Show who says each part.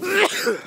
Speaker 1: you